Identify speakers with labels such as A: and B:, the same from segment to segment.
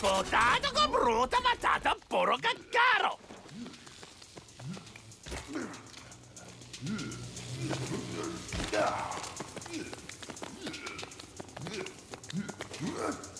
A: Potato tataco, bruta, matata, poro, caccaro! Ah!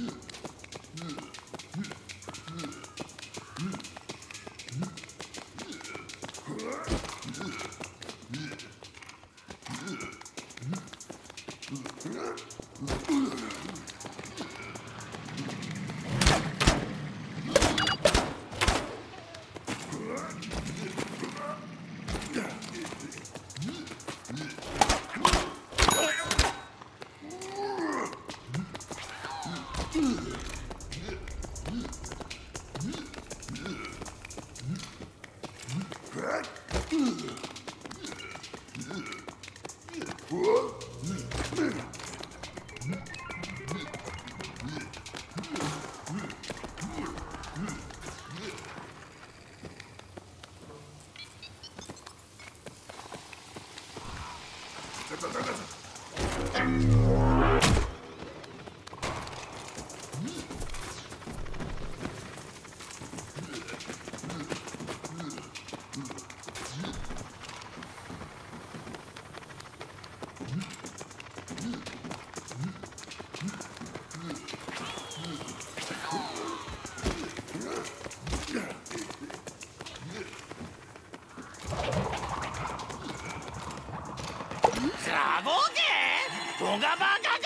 A: Yeah. 드라보게. 보가바가